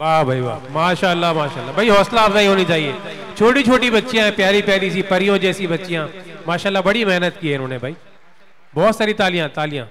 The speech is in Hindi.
वाह भाई वाह। माशाल्लाह माशाल्लाह। भाई, हौसला अफजाई होनी चाहिए। छोटी छोटी बच्चियाँ प्यारी प्यारी सी, परियों जैसी बच्चियाँ। माशाल्लाह, बड़ी मेहनत की है इन्होंने भाई। बहुत सारी तालियाँ तालियाँ।